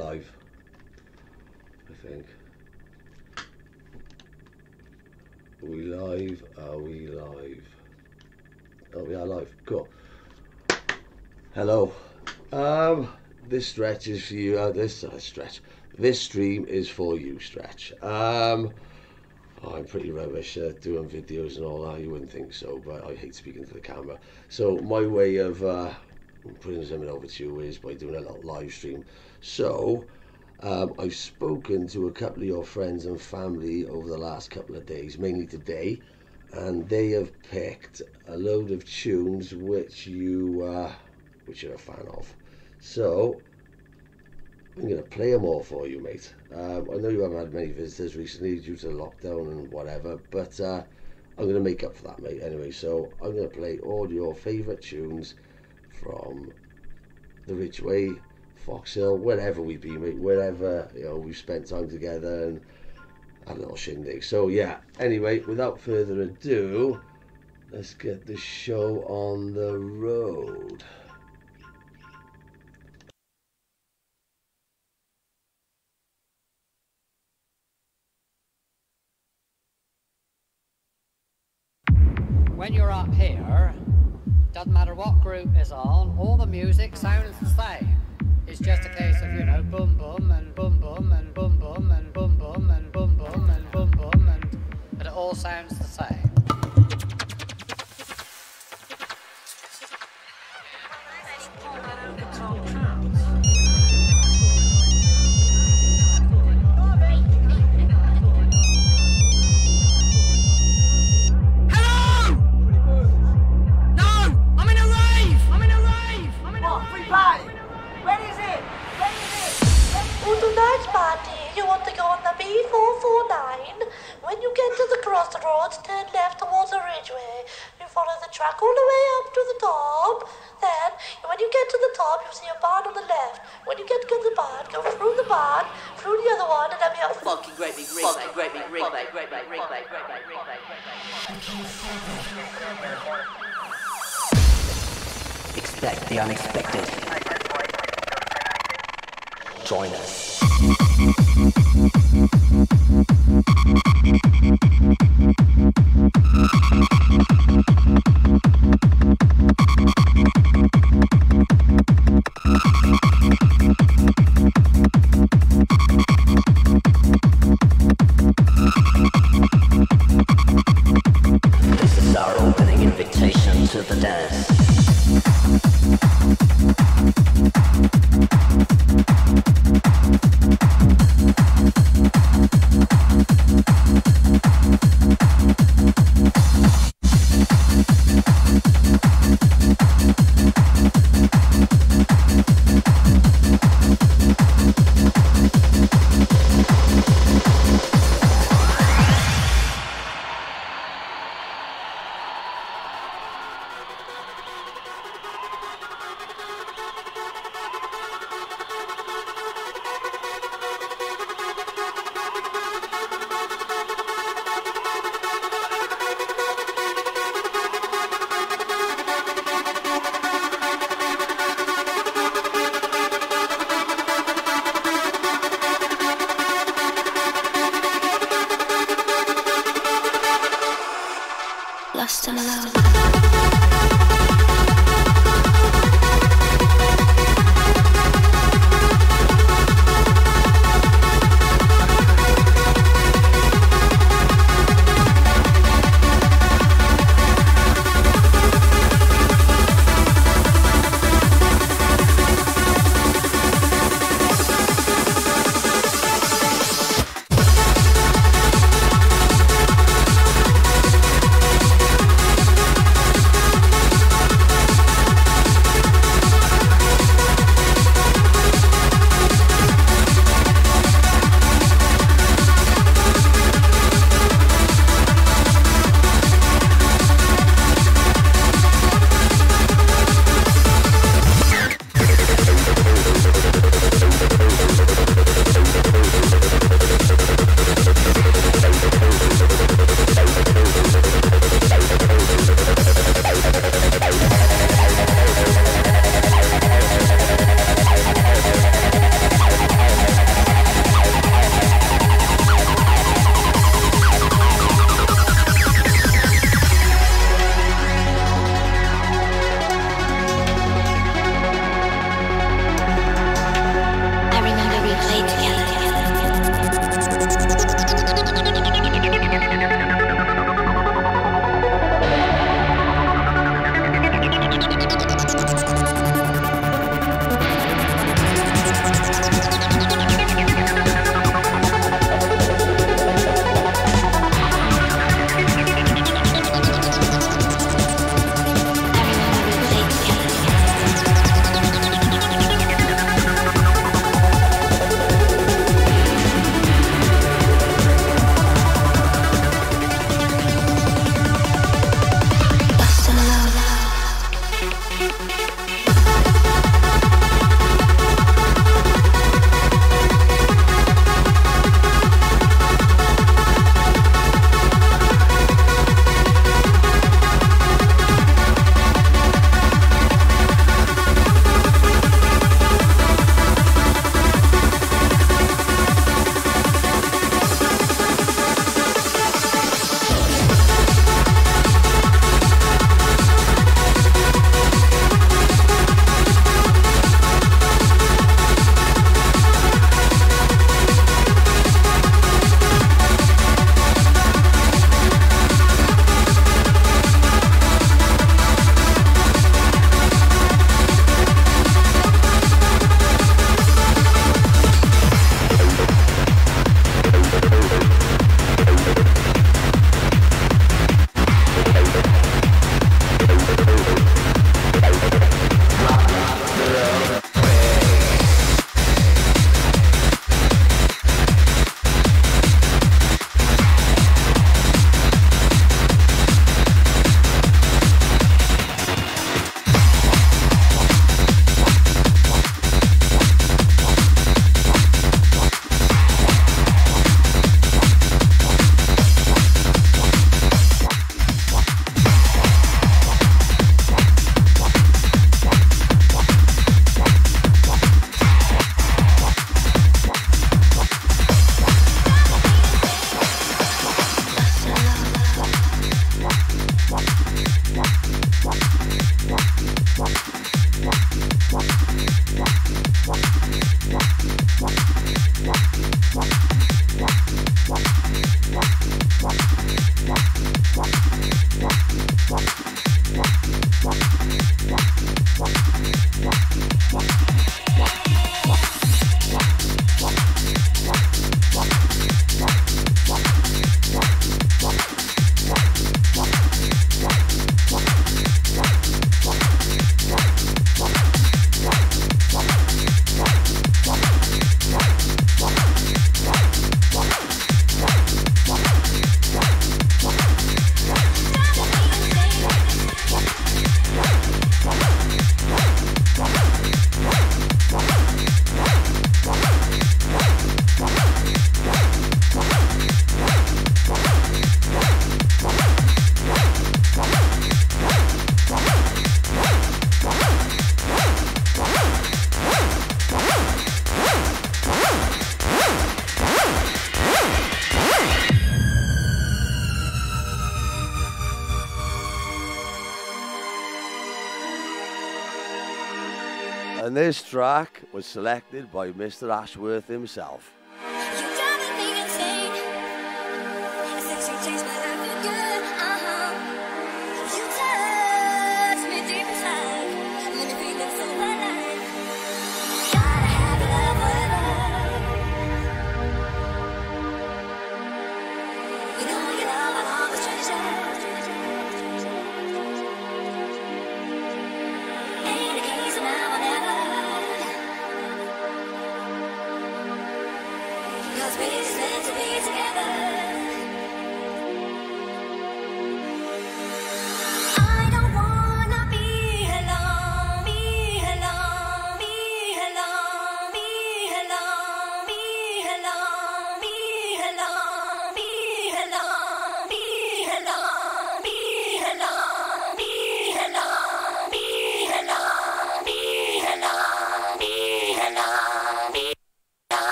live. I think. Are we live? Are we live? Oh, we are live. Cool. Hello. Um, this stretch is for you. Uh, this uh, stretch. This stream is for you, stretch. Um, oh, I'm pretty rubbish at doing videos and all that. You wouldn't think so, but I hate speaking to the camera. So my way of uh, putting something over to you is by doing a little live stream. So um, I've spoken to a couple of your friends and family over the last couple of days, mainly today, and they have picked a load of tunes which you uh, which you're a fan of. So I'm going to play them all for you, mate. Um, I know you haven't had many visitors recently due to the lockdown and whatever, but uh, I'm going to make up for that, mate. Anyway, so I'm going to play all your favourite tunes from the Ridgeway, Foxhill, wherever we've been, wherever you know we've spent time together and had a little shindig. So yeah. Anyway, without further ado, let's get the show on the road. when you're up here, doesn't matter what group is on, all the music sounds the same. It's just a case of, you know, boom boom and boom boom and boom boom and boom boom and boom boom and boom boom and but it all sounds the same. Track was selected by Mr. Ashworth himself.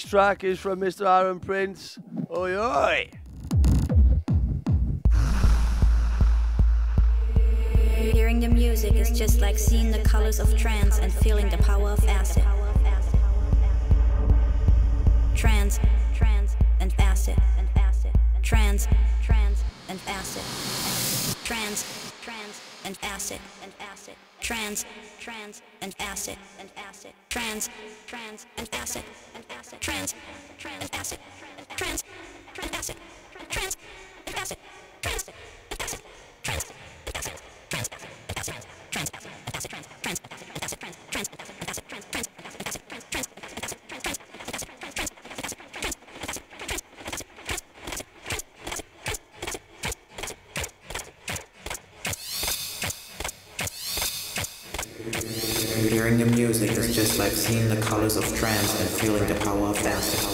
Track is from Mr. Aaron Prince. Oi, oi! Hearing the music is just like seeing the colors of trance and feeling the power of acid. Trance, trance, and acid, and acid. Trance, trance, and acid. Trance, trance, and acid, and acid. Trance, trance, and acid, and acid. Trance, trance, and acid, and acid. Trance, and acid, trance, trance, acid, trance, and acid, trance, and acid, trance, and acid, trance, and acid, trance, and acid, trans, trance, trance, and acid, trance, trance, and acid, trance, trance, and acid, trance, trance, and acid, trance, trance, and acid, trance, trance, and acid, trance, Hearing the music is just like seeing the colors of trance and feeling the power of acid.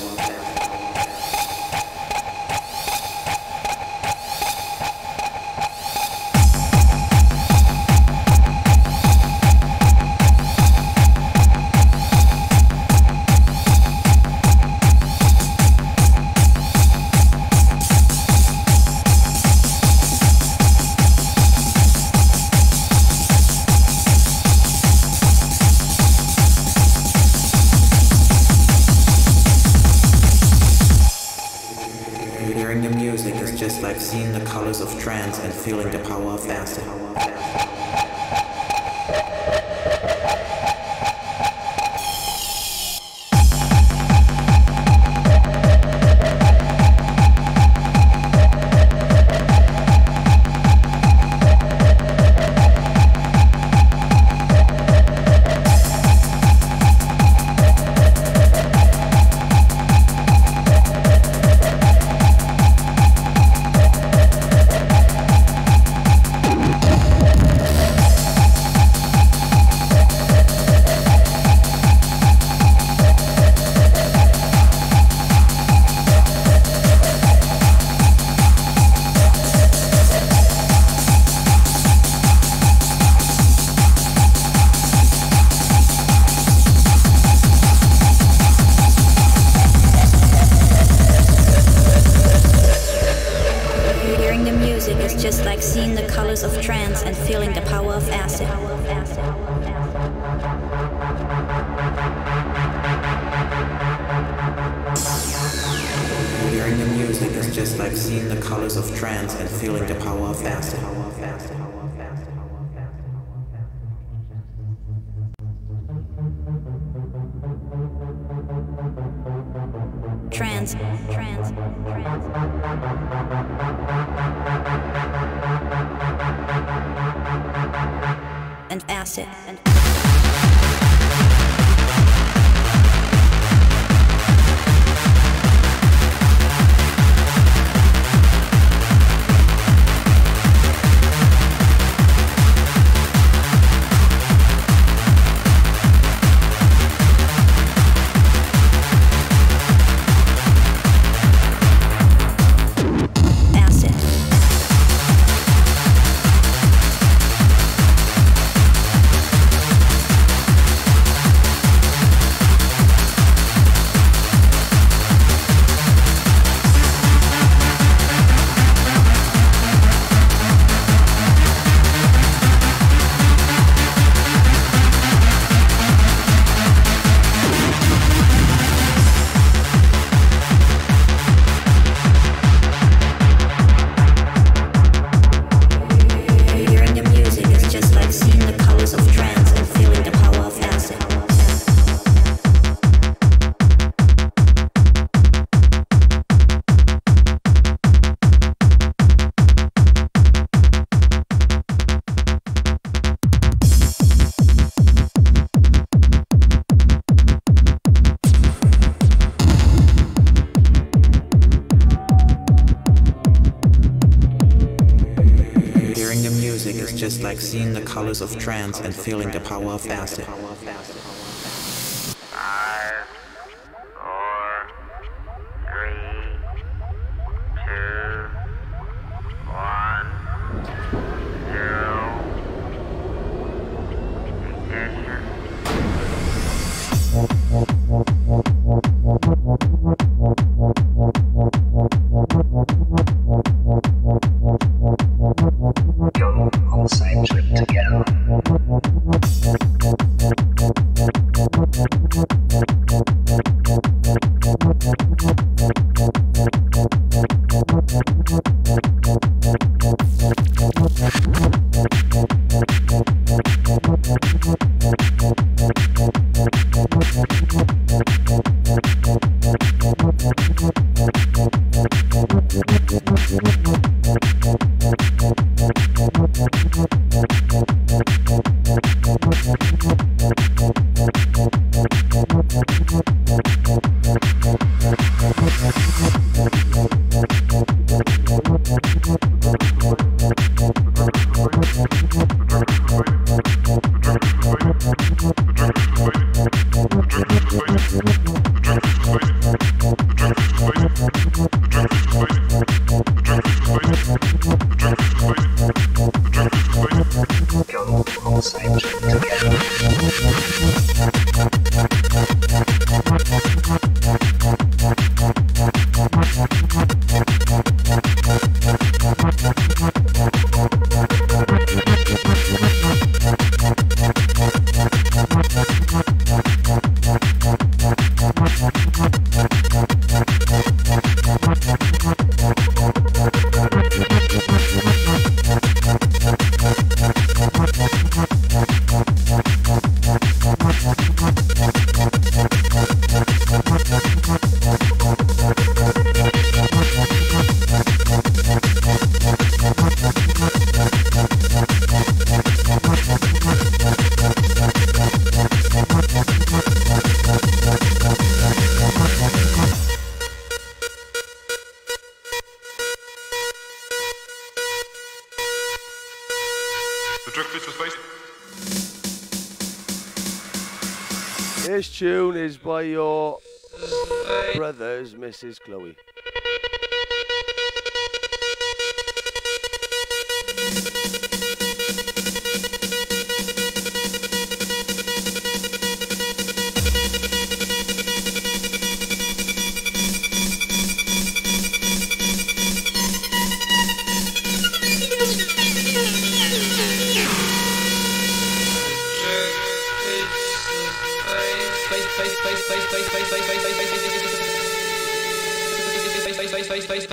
Seeing the colors of trance and feeling the power of acid. Thank you. same together. By your brothers, Mrs. Chloe.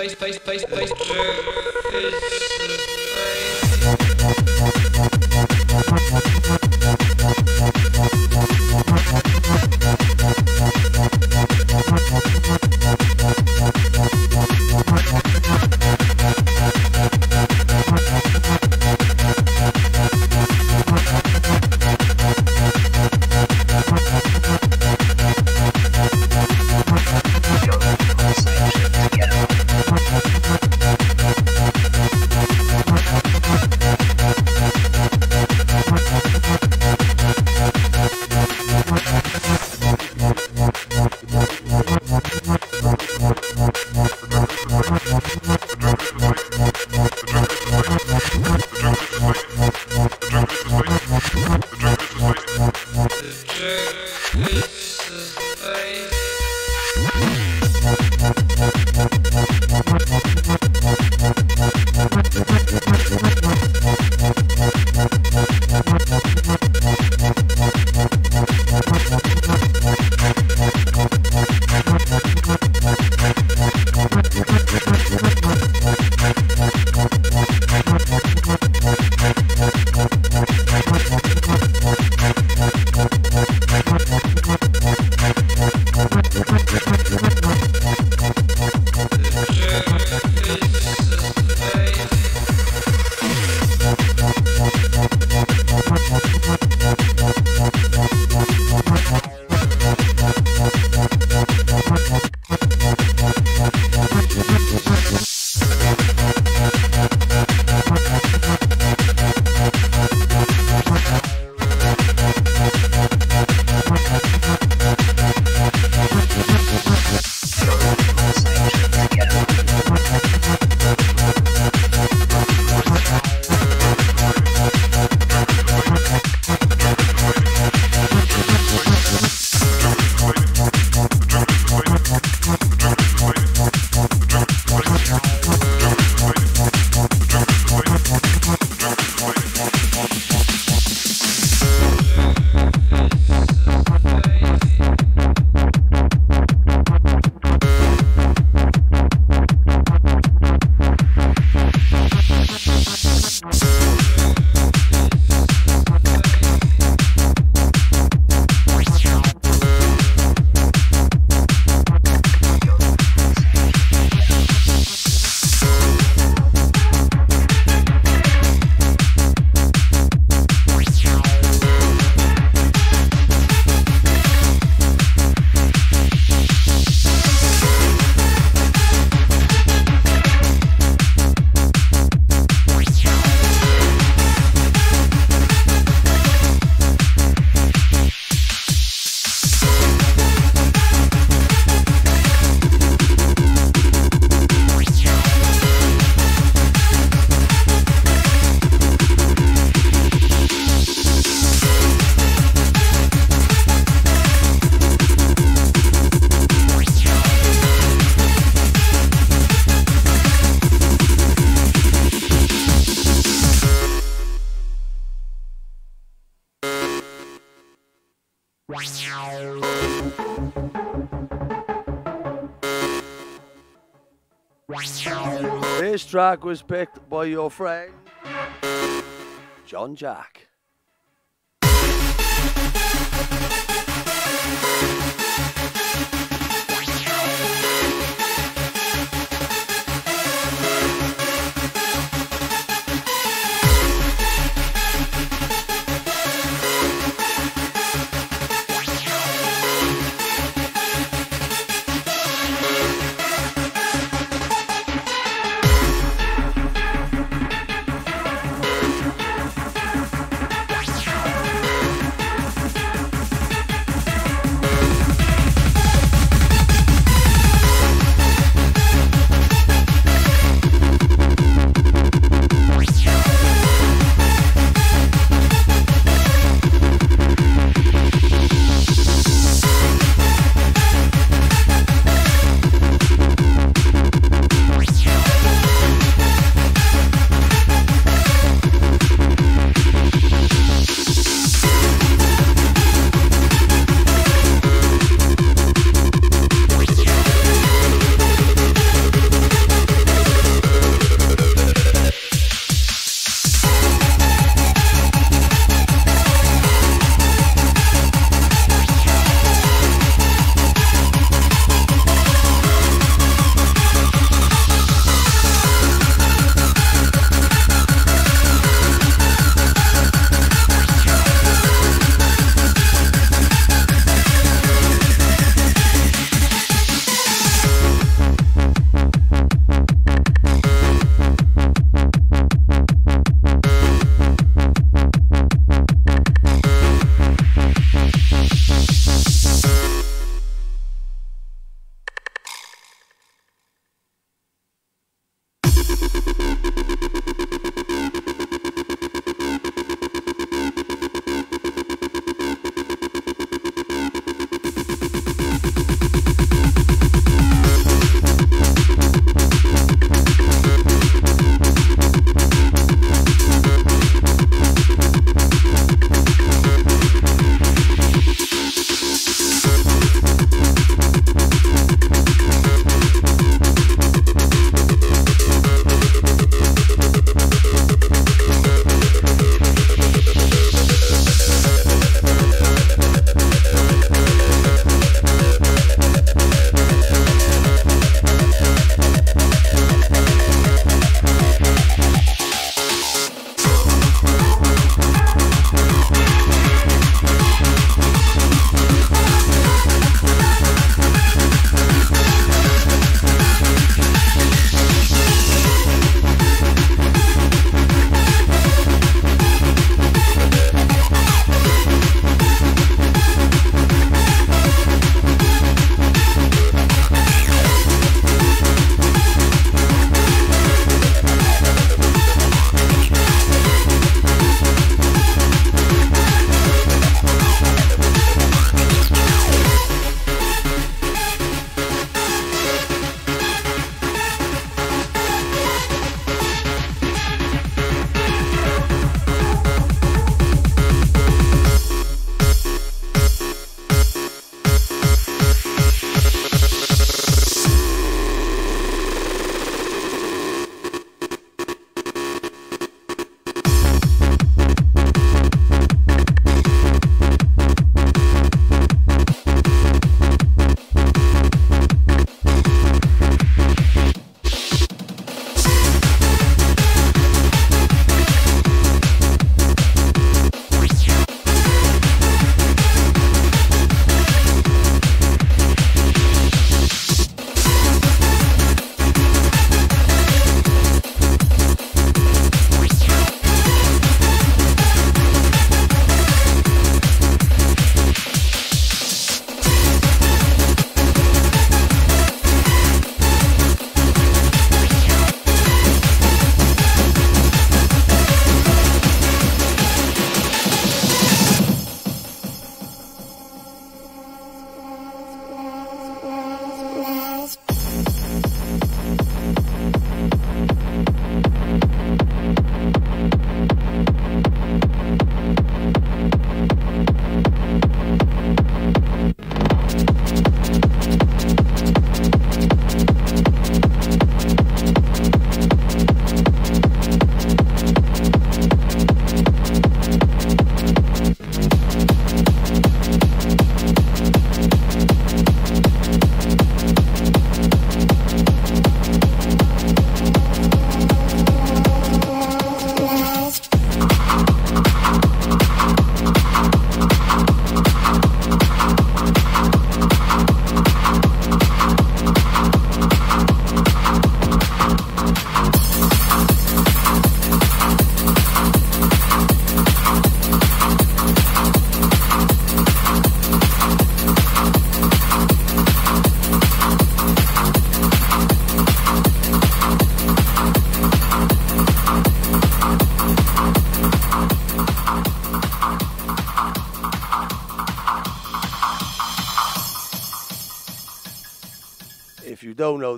This track was picked by your friend John Jack.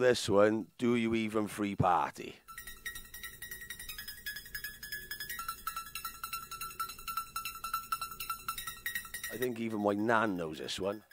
This one, do you even free party? I think even my nan knows this one.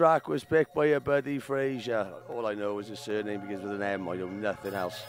Track was picked by your buddy Fraser. All I know is his surname begins with an M. I know nothing else.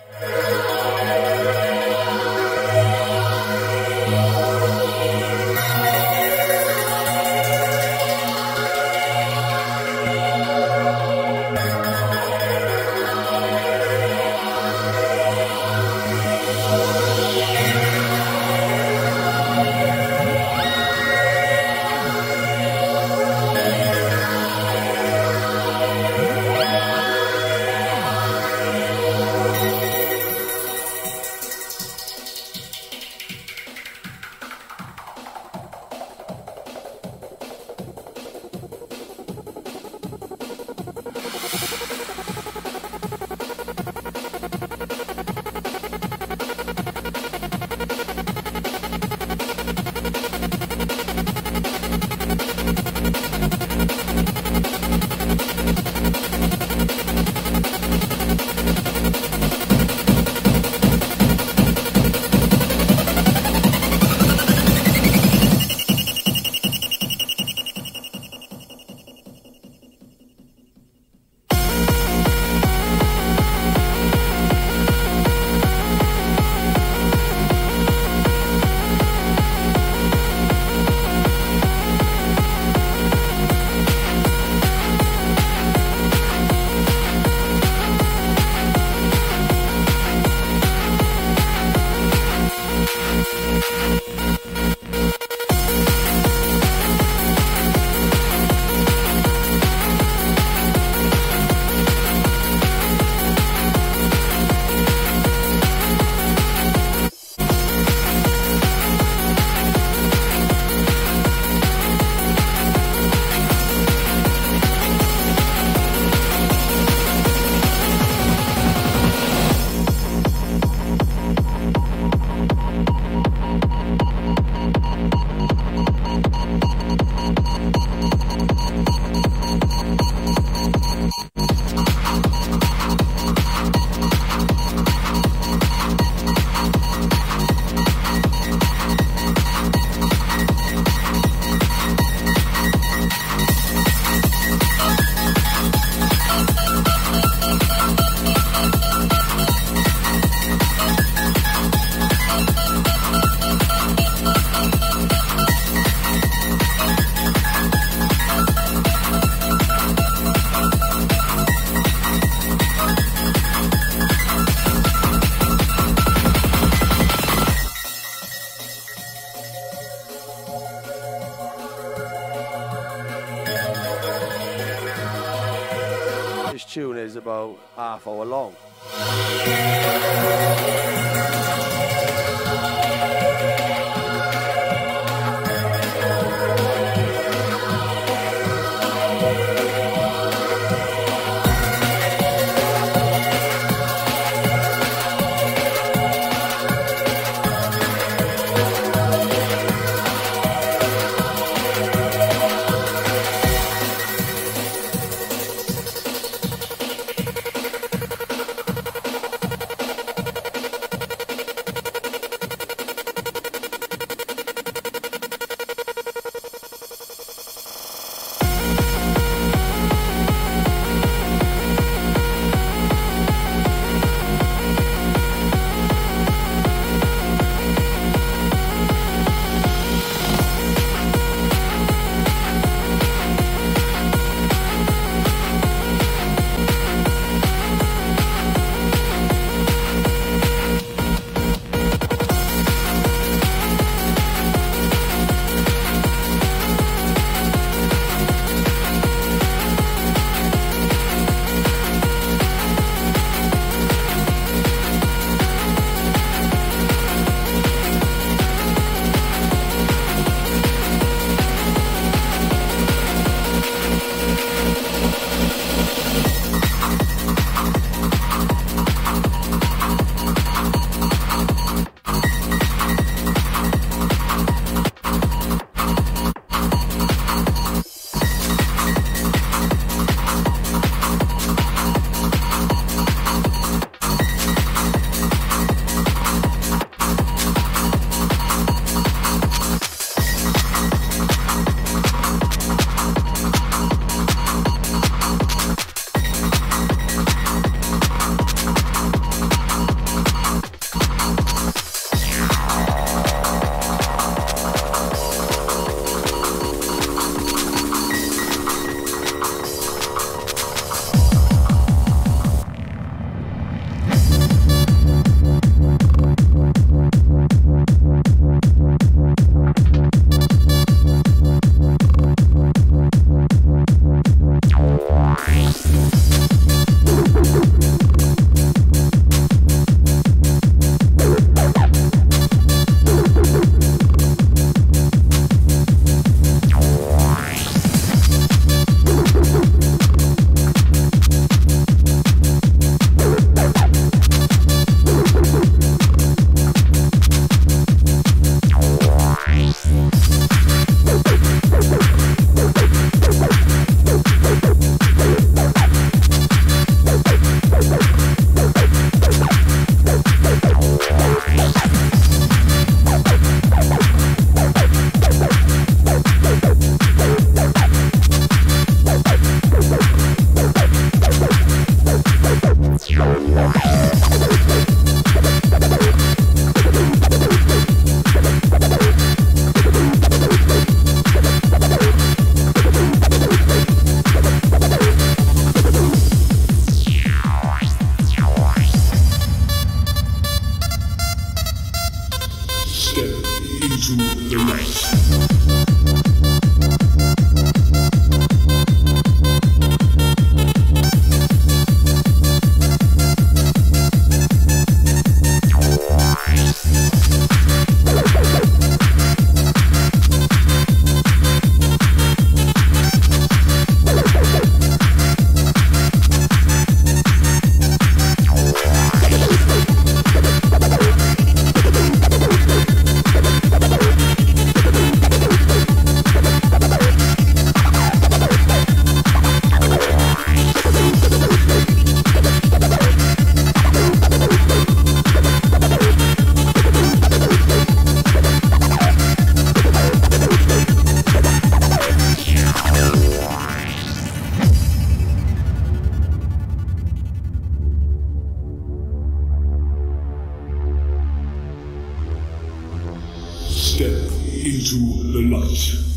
Step into the light.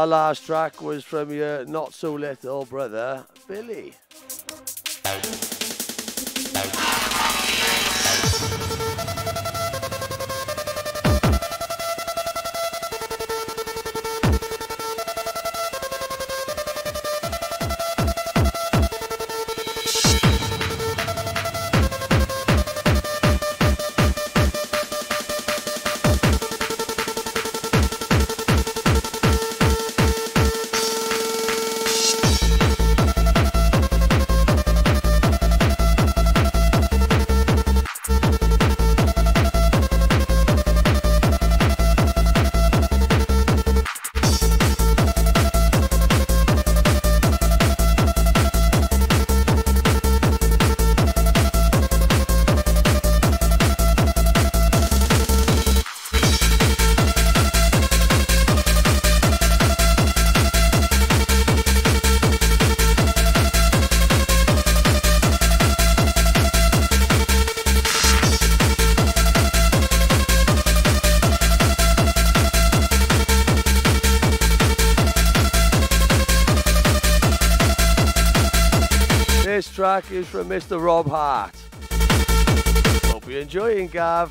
Our last track was from your not so little brother, Billy. Track is from Mr. Rob Hart. Hope you're enjoying, Gav.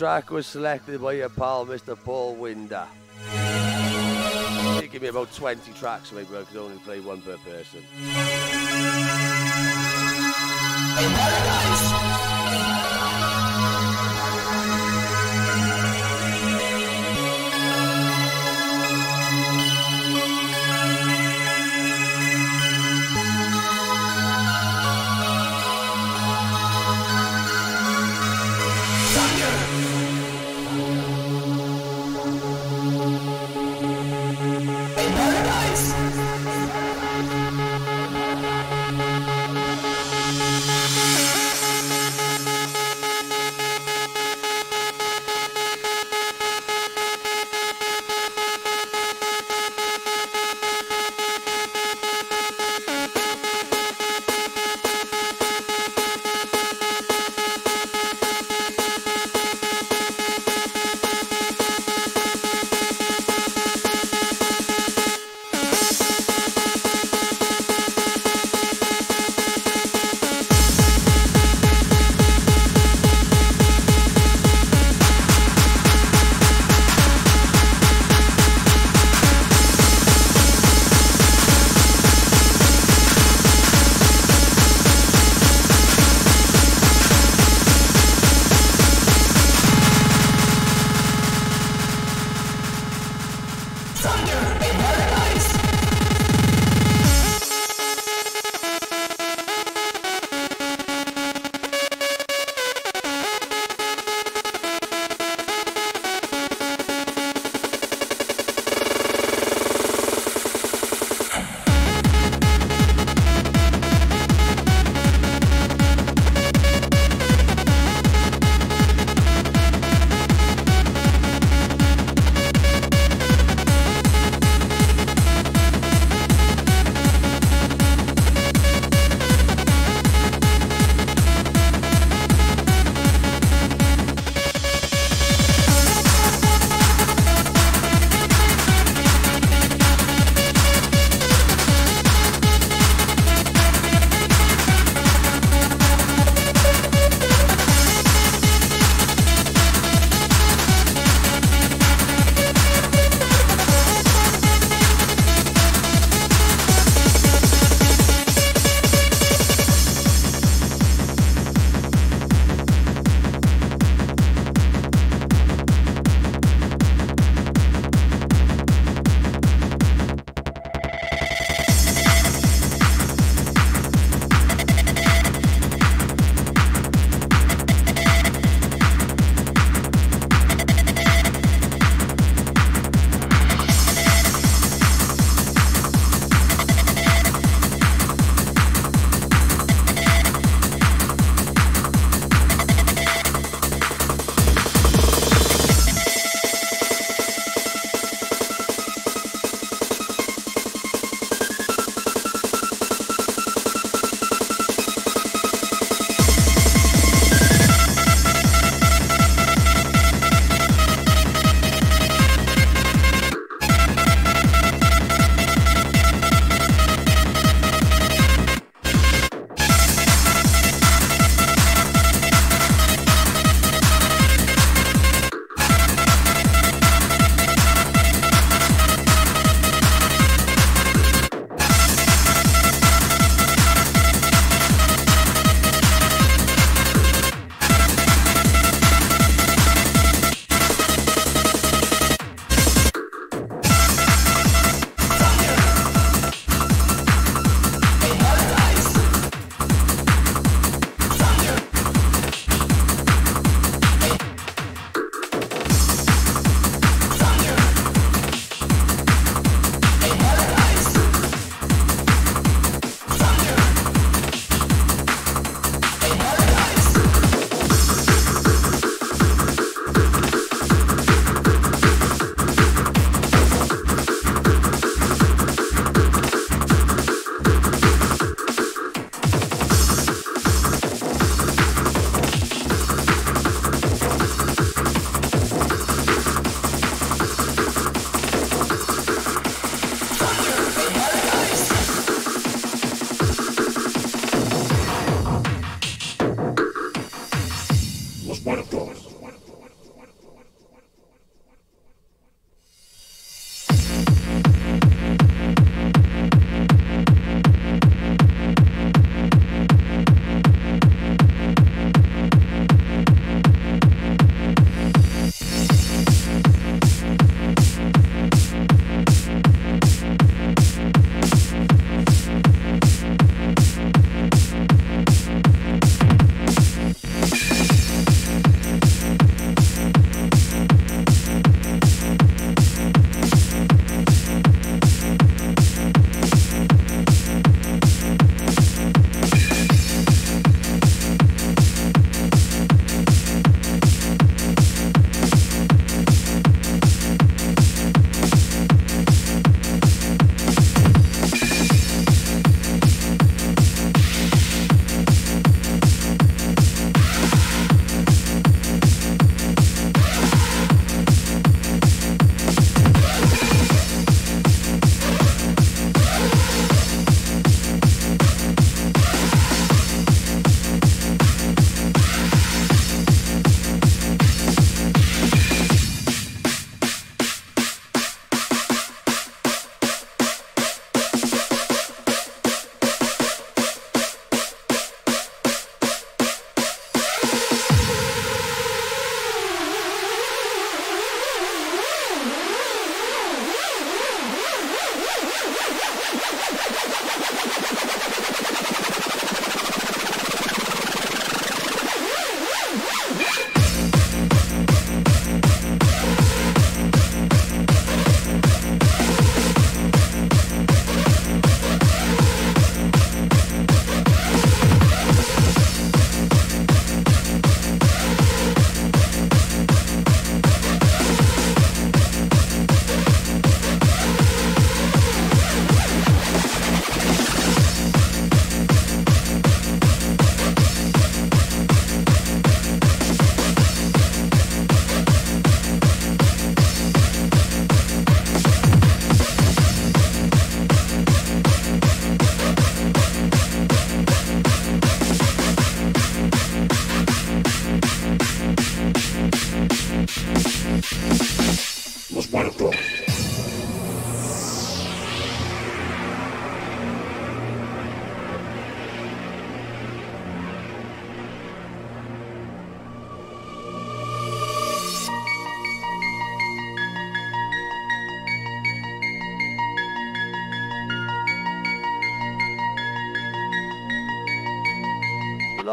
Track was selected by your pal, Mr. Paul Winder. He gave me about 20 tracks, maybe I could only play one per person. Paradise.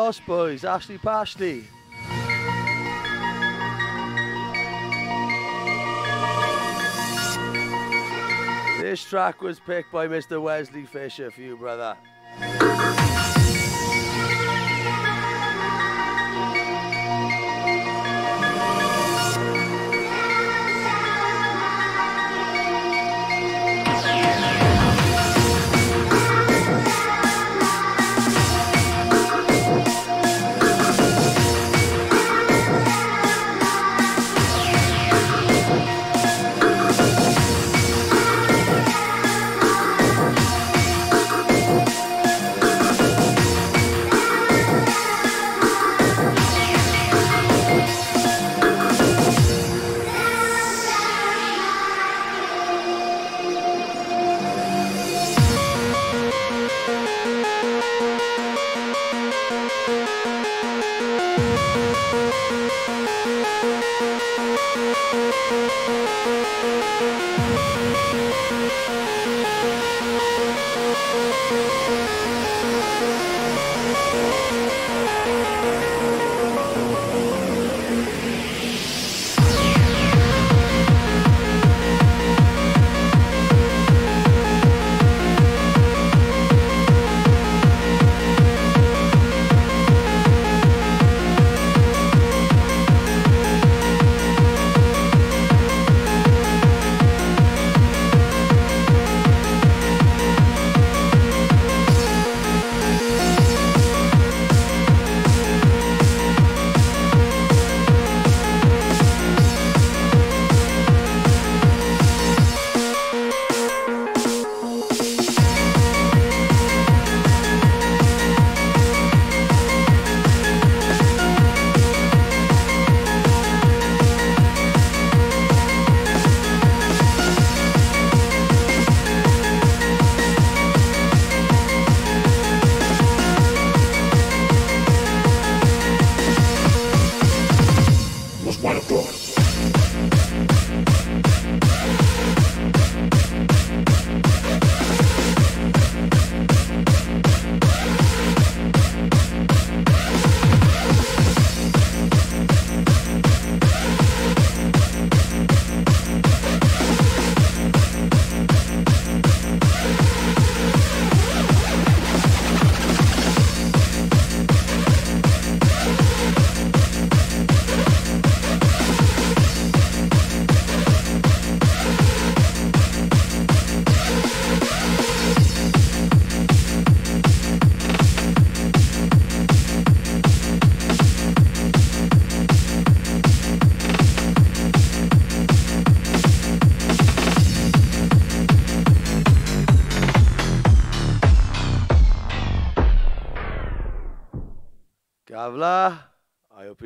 Boys, Ashley Pashley. This track was picked by Mr. Wesley Fisher for you, brother.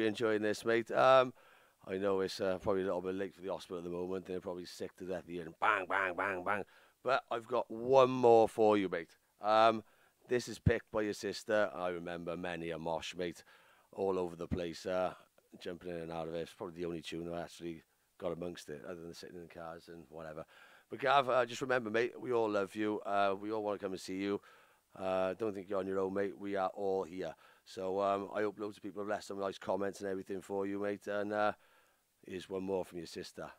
I enjoying this, mate. Um, I know it's uh, probably a little bit late for the hospital at the moment. They're probably sick to death here and bang, bang, bang, bang. But I've got one more for you, mate. Um, this is picked by your sister. I remember many a mosh, mate, all over the place, uh, jumping in and out of it. It's probably the only tune I actually got amongst it, other than sitting in the cars and whatever. But Gav, uh, just remember, mate, we all love you. Uh, we all want to come and see you. Uh, don't think you're on your own, mate. We are all here. So um, I hope loads of people have left some nice comments and everything for you, mate. And uh, here's one more from your sister.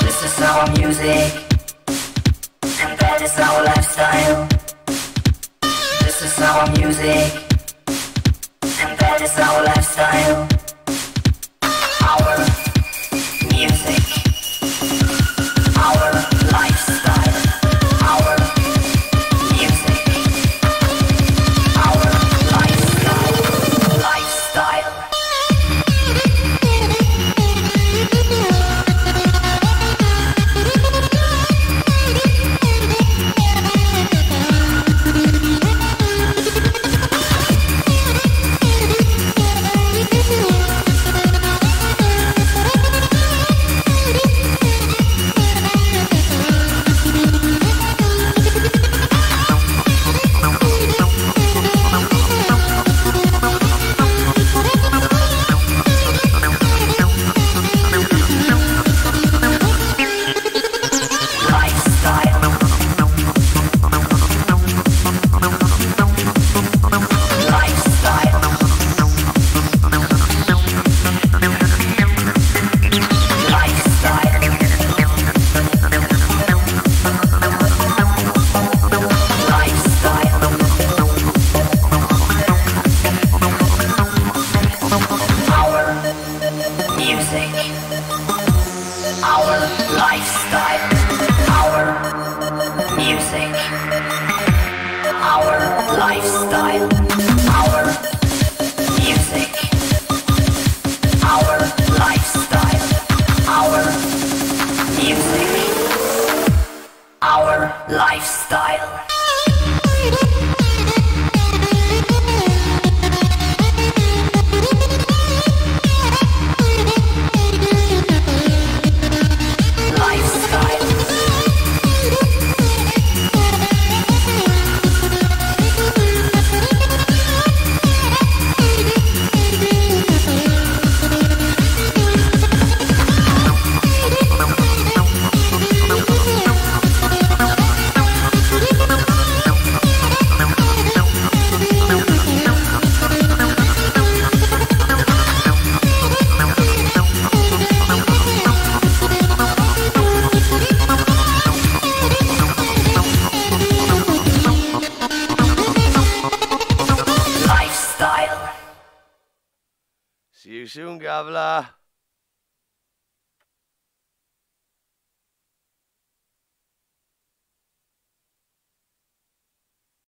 This is our music, and that is our lifestyle. This is our music, and that is our lifestyle.